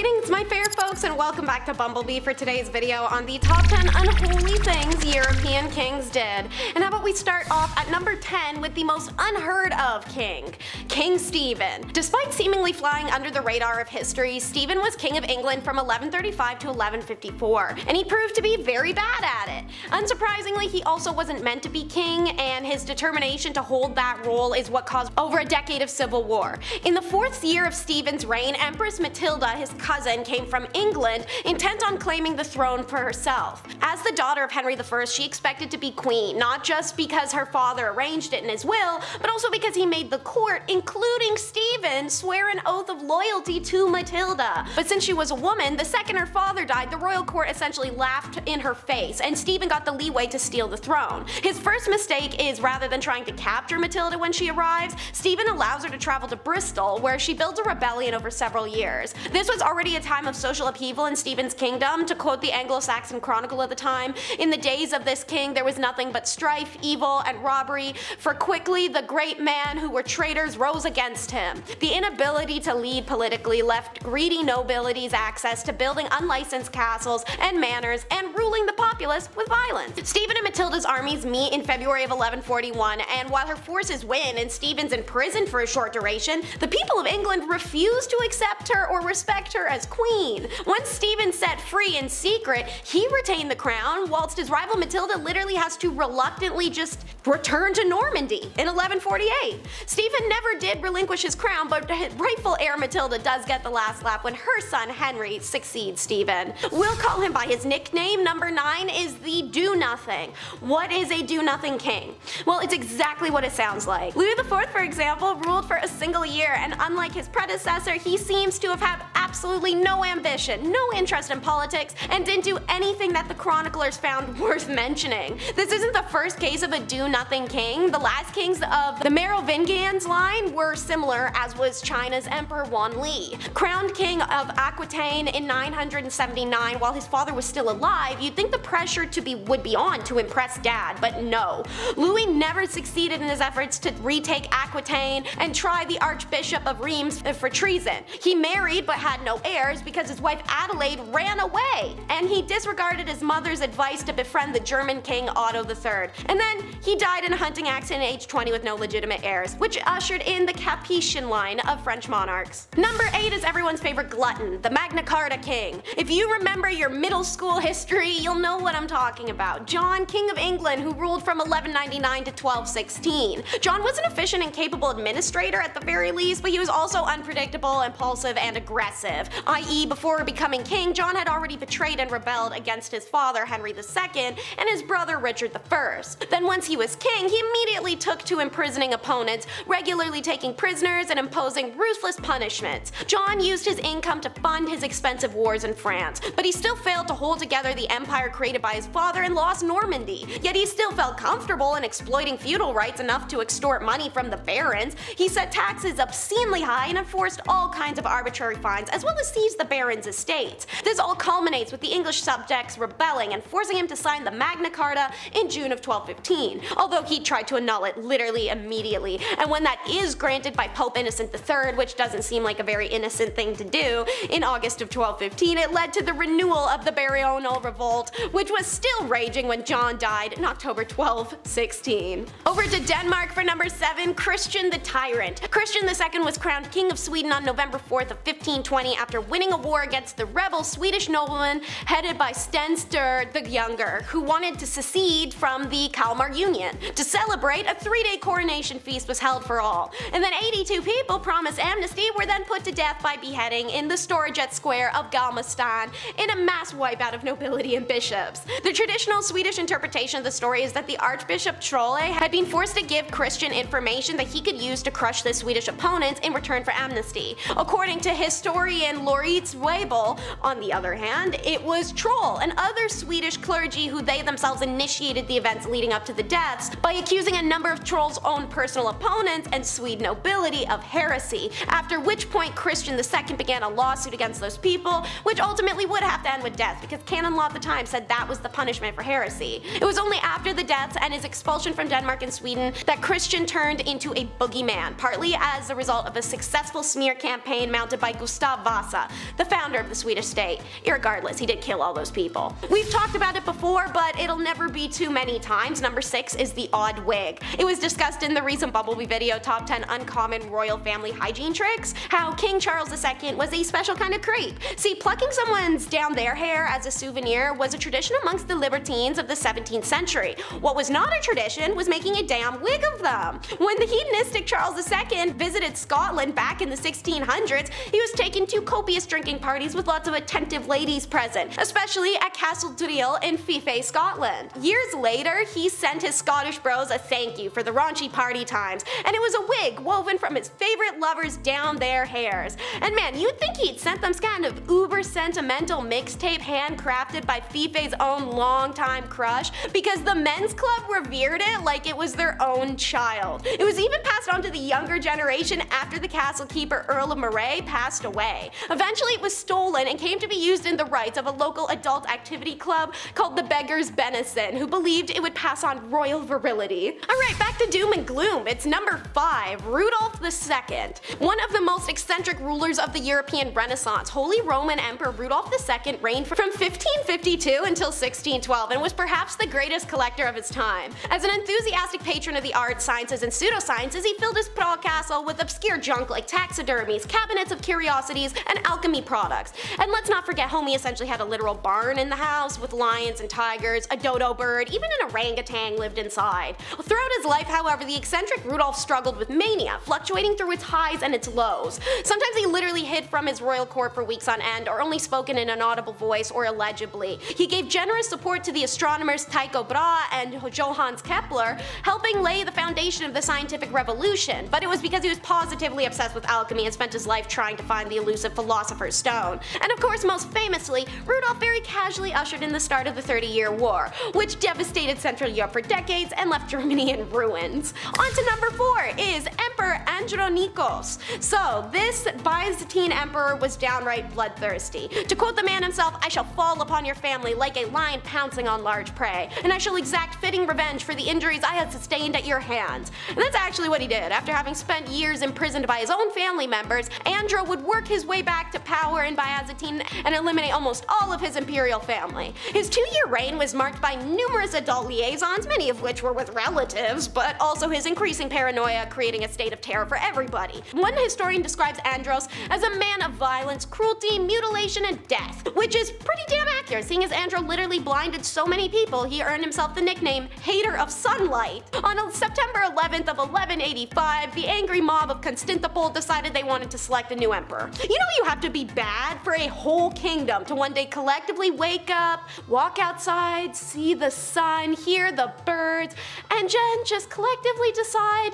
Greetings my fair folks and welcome back to Bumblebee for today's video on the top 10 unholy things European kings did. And how about we start off at number 10 with the most unheard of king, King Stephen. Despite seemingly flying under the radar of history, Stephen was king of England from 1135 to 1154, and he proved to be very bad at it. Unsurprisingly, he also wasn't meant to be king, and his determination to hold that role is what caused over a decade of civil war. In the fourth year of Stephen's reign, Empress Matilda, his cousin, came from England, intent on claiming the throne for herself. As the daughter of Henry I, she expected to be queen, not just because her father arranged it in his will, but also because he made the court, including Stephen, swear an oath of loyalty to Matilda. But since she was a woman, the second her father died, the royal court essentially laughed in her face, and Stephen got the leeway to steal the throne. His first mistake is rather than trying to capture Matilda when she arrives, Stephen allows her to travel to Bristol, where she builds a rebellion over several years. This was already a time of social upheaval in Stephen's kingdom, to quote the Anglo-Saxon Chronicle of the time. In the days of this king there was nothing but strife, evil, and robbery, for quickly the great man who were traitors rose against him. The inability to lead politically left greedy nobilities access to building unlicensed castles and manors and ruling the populace with violence. Stephen and Matilda's armies meet in February of 1141 and while her forces win and Stephen's in prison for a short duration, the people of England refuse to accept her or respect her as queen. Once Stephen set free in secret, he retained the crown, whilst his rival Matilda literally has to reluctantly just return to Normandy in 1148. Stephen never did relinquish his crown, but rightful heir Matilda does get the last laugh when her son Henry succeeds Stephen. We'll call him by his nickname, number 9 is the do-nothing. What is a do-nothing king? Well, it's exactly what it sounds like. Louis IV, for example, ruled for a single year, and unlike his predecessor, he seems to have had absolutely no ambition, no interest in politics, and didn't do anything that the chroniclers found worth mentioning. This isn't the first case of a do-nothing king. The last kings of the Merovingians line were similar, as was China's Emperor Wanli. Crowned king of Aquitaine in 979 while his father was still alive, you'd think the pressure to be would be on to impress dad, but no. Louis never succeeded in his efforts to retake Aquitaine and try the Archbishop of Reims for treason. He married but had no heirs because his wife Adelaide ran away, and he disregarded his mother's advice to befriend the German king Otto III. And then he died in a hunting accident at age 20 with no legitimate heirs, which ushered in the Capetian line of French monarchs. Number 8 is everyone's favorite glutton, the Magna Carta king. If you remember your middle school history, you'll know what I'm talking about. John, King of England, who ruled from 1199 to 1216. John was an efficient and capable administrator at the very least, but he was also unpredictable, impulsive, and aggressive, i.e. before becoming king, John had already betrayed and rebelled against his father Henry II and his brother Richard I. Then once he was king, he immediately took to imprisoning opponents, regularly taking prisoners and imposing ruthless punishments. John used his income to fund his expensive wars in France, but he still failed to hold together the empire created by his father and lost Normandy. Yet he still felt comfortable in exploiting feudal rights enough to extort money from the barons. He set taxes obscenely high and enforced all kinds of arbitrary fines as well as seized the barons' estates. This all culminates with the English subjects rebelling and forcing him to sign the Magna Carta in June of 1215, although he tried to annul it literally immediately, and when that is granted by Pope Innocent III, which doesn't seem like a very innocent thing to do, in August of 1215 it led to the renewal of the Baronial Revolt, which was still raging when John died in October 1216. Over to Denmark for number 7, Christian the Tyrant. Christian II was crowned King of Sweden on November 4th of 1520 after winning a war against the rebel Swedish nobleman headed by Sten Sture the Younger, who wanted to secede from the Kalmar Union. To celebrate, a three-day coronation feast was held for all, and then 82 people promised amnesty were then put to death by beheading in the Storgatan Square of Gamla Stan in a mass wipeout of nobility and bishops. The traditional Swedish interpretation of the story is that the Archbishop Trolle had been forced to give Christian information that he could use to crush the Swedish opponents in return for amnesty. According to historian Lauritz On the other hand, it was Troll and other Swedish clergy who they themselves initiated the events leading up to the deaths by accusing a number of Troll's own personal opponents and Swede nobility of heresy, after which point Christian II began a a lawsuit against those people, which ultimately would have to end with death because canon law at the time said that was the punishment for heresy. It was only after the deaths and his expulsion from Denmark and Sweden that Christian turned into a boogeyman, partly as a result of a successful smear campaign mounted by Gustav Vasa, the founder of the Swedish state. Irregardless, he did kill all those people. We've talked about it before, but it'll never be too many times. Number 6 is the odd wig. It was discussed in the recent Bumblebee video Top 10 Uncommon Royal Family Hygiene Tricks, how King Charles II was a special kind of creep. See, plucking someone's down their hair as a souvenir was a tradition amongst the libertines of the 17th century. What was not a tradition was making a damn wig of them. When the hedonistic Charles II visited Scotland back in the 1600s, he was taken to copious drinking parties with lots of attentive ladies present, especially at Castle Turrill in Fife, Scotland. Years later, he sent his Scottish bros a thank you for the raunchy party times, and it was a wig woven from his favorite lovers down their hairs. And man, you'd think he'd sent them kind of uber sentimental mixtape handcrafted by Fife's own longtime crush, because the men's club revered it like it was their own child. It was even passed on to the younger generation after the castle keeper Earl of Moray passed away. Eventually it was stolen and came to be used in the rites of a local adult activity club called the Beggars Benison, who believed it would pass on royal virility. Alright, back to doom and gloom. It's number 5, Rudolph II. One of the most eccentric rulers of the European Renaissance, Holy Roman Emperor Rudolph II reigned from 1552 until 1612 and was perhaps the greatest collector of his time. As an enthusiastic patron of the arts, sciences, and pseudosciences, he filled his Prague castle with obscure junk like taxidermies, cabinets of curiosities, and alchemy products. And let's not forget Homie essentially had a literal barn in the house with lions and tigers, a dodo bird, even an orangutan lived inside. Throughout his life, however, the eccentric Rudolph struggled with mania, fluctuating through its highs and its lows. Sometimes he literally hid from his royal court for weeks on end or only spoken in an audible voice or illegibly. He gave generous support to the astronomers Tycho Brahe and Johannes Kepler, helping lay the foundation of the scientific revolution, but it was because he was positively obsessed with alchemy and spent his life trying to find the elusive philosopher's stone. And of course, most famously, Rudolph very casually ushered in the start of the Thirty Year War, which devastated Central Europe for decades and left Germany in ruins. On to number 4 is Emperor Andronikos. So this Byzantine emperor was downright bloodthirsty. To quote the man himself, I shall fall upon your family like a lion pouncing on large prey, and I shall exact fitting revenge for the injuries I have sustained at your hands. And that's actually what he did. After having spent years imprisoned by his own family members, Andro would work his way back to power in Byzantine and eliminate almost all of his imperial family. His two-year reign was marked by numerous adult liaisons, many of which were with relatives, but also his increasing paranoia creating a state of terror for everybody. One historian describes Andros as a man of violence, cruelty, mutilation, and death, which is pretty damn accurate seeing as Andro literally blinded so many people he earned himself the nickname Hater of Sunlight. On September 11th of 1185, the angry mob of Constantinople decided they wanted to select a new emperor. You know you have to be bad for a whole kingdom to one day collectively wake up, walk outside, see the sun, hear the birds, and then just collectively decide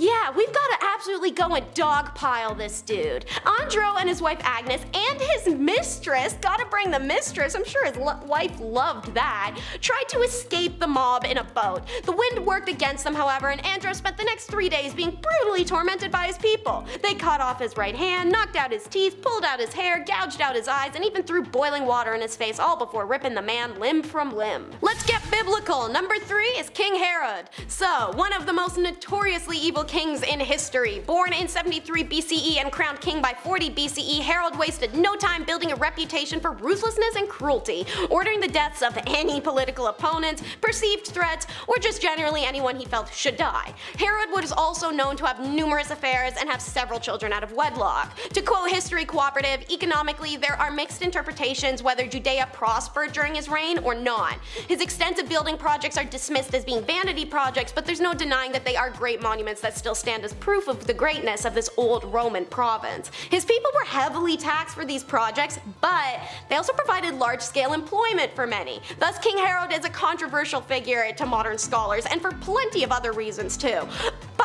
yeah, we've got to absolutely go and dogpile this dude. Andro and his wife Agnes and his mistress, gotta bring the mistress, I'm sure his lo wife loved that, tried to escape the mob in a boat. The wind worked against them, however, and Andro spent the next three days being brutally tormented by his people. They cut off his right hand, knocked out his teeth, pulled out his hair, gouged out his eyes, and even threw boiling water in his face, all before ripping the man limb from limb. Let's get biblical. Number three is King Herod. So, one of the most notoriously evil kings in history. Born in 73 BCE and crowned king by 40 BCE, Harold wasted no time building a reputation for ruthlessness and cruelty, ordering the deaths of any political opponents, perceived threats, or just generally anyone he felt should die. Herod was also known to have numerous affairs and have several children out of wedlock. To quote History Cooperative, economically there are mixed interpretations whether Judea prospered during his reign or not. His extensive building projects are dismissed as being vanity projects, but there's no denying that they are great monuments that still stand as proof of the greatness of this old Roman province. His people were heavily taxed for these projects, but they also provided large-scale employment for many. Thus King Harold is a controversial figure to modern scholars, and for plenty of other reasons too.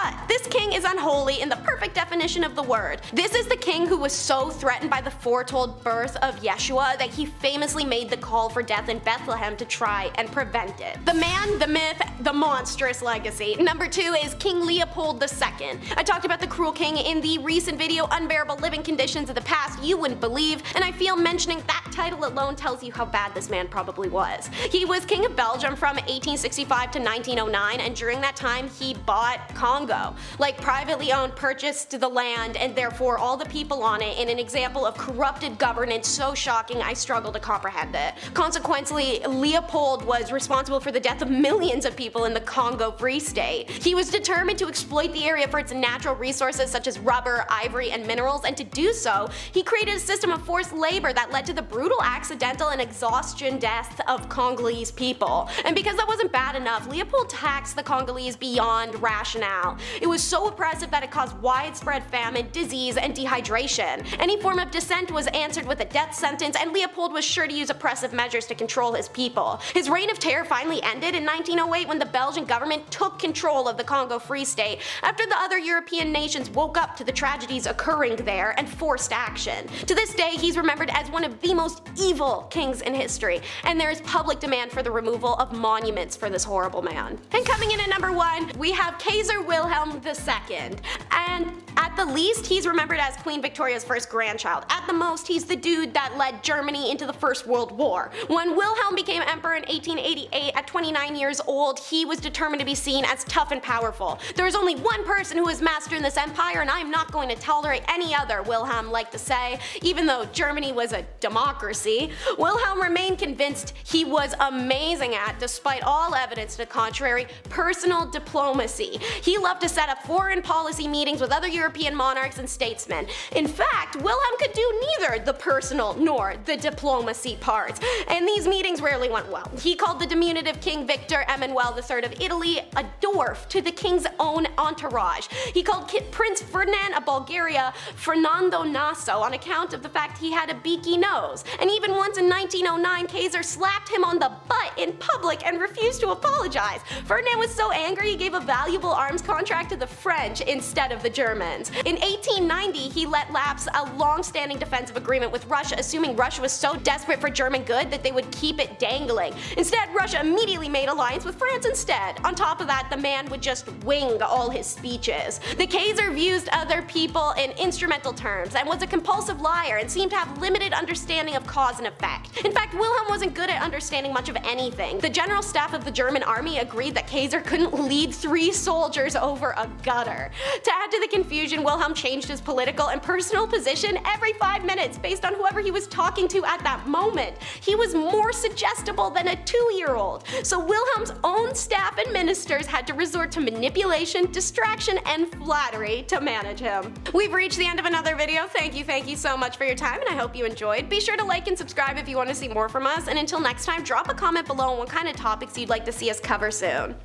But this king is unholy in the perfect definition of the word. This is the king who was so threatened by the foretold birth of Yeshua that he famously made the call for death in Bethlehem to try and prevent it. The man, the myth, the monstrous legacy. Number two is King Leopold II. I talked about the cruel king in the recent video Unbearable Living Conditions of the Past you wouldn't believe, and I feel mentioning that title alone tells you how bad this man probably was. He was king of Belgium from 1865 to 1909, and during that time he bought Congo. Like privately owned, purchased the land, and therefore all the people on it in an example of corrupted governance so shocking I struggle to comprehend it. Consequently, Leopold was responsible for the death of millions of people in the Congo Free State. He was determined to exploit the area for its natural resources such as rubber, ivory, and minerals, and to do so, he created a system of forced labor that led to the brutal accidental and exhaustion death of Congolese people. And because that wasn't bad enough, Leopold taxed the Congolese beyond rationale. It was so oppressive that it caused widespread famine, disease, and dehydration. Any form of dissent was answered with a death sentence, and Leopold was sure to use oppressive measures to control his people. His reign of terror finally ended in 1908 when the Belgian government took control of the Congo Free State after the other European nations woke up to the tragedies occurring there and forced action. To this day, he's remembered as one of the most evil kings in history, and there is public demand for the removal of monuments for this horrible man. And coming in at number one, we have Kaiser Wilhelm II. And at the least, he's remembered as Queen Victoria's first grandchild. At the most, he's the dude that led Germany into the First World War. When Wilhelm became emperor in 1888 at 29 years old, he was determined to be seen as tough and powerful. There is only one person who is master in this empire and I am not going to tolerate any other, Wilhelm liked to say. Even though Germany was a democracy, Wilhelm remained convinced he was amazing at, despite all evidence to the contrary, personal diplomacy. He loved to set up foreign policy meetings with other European monarchs and statesmen. In fact, Wilhelm could do neither the personal nor the diplomacy part, and these meetings rarely went well. He called the diminutive King Victor Emmanuel III of Italy a dwarf to the king's own entourage. He called Prince Ferdinand of Bulgaria Fernando Naso on account of the fact he had a beaky nose. And even once in 1909, Kaiser slapped him on the butt in public and refused to apologize. Ferdinand was so angry he gave a valuable arms contract to the French instead of the Germans. In 1890, he let lapse a long-standing defensive agreement with Russia, assuming Russia was so desperate for German good that they would keep it dangling. Instead, Russia immediately made alliance with France instead. On top of that, the man would just wing all his speeches. The Kaiser views other people in instrumental terms and was a compulsive liar and seemed to have limited understanding of cause and effect. In fact, Wilhelm wasn't good at understanding much of anything. The general staff of the German army agreed that Kaiser couldn't lead three soldiers over a gutter. To add to the confusion, Wilhelm changed his political and personal position every five minutes based on whoever he was talking to at that moment. He was more suggestible than a two-year-old. So Wilhelm's own staff and ministers had to resort to manipulation, distraction, and flattery to manage him. We've reached the end of another video. Thank you, thank you so much for your time, and I hope you enjoyed. Be sure to like and subscribe if you want to see more from us, and until next time, drop a comment below on what kind of topics you'd like to see us cover soon.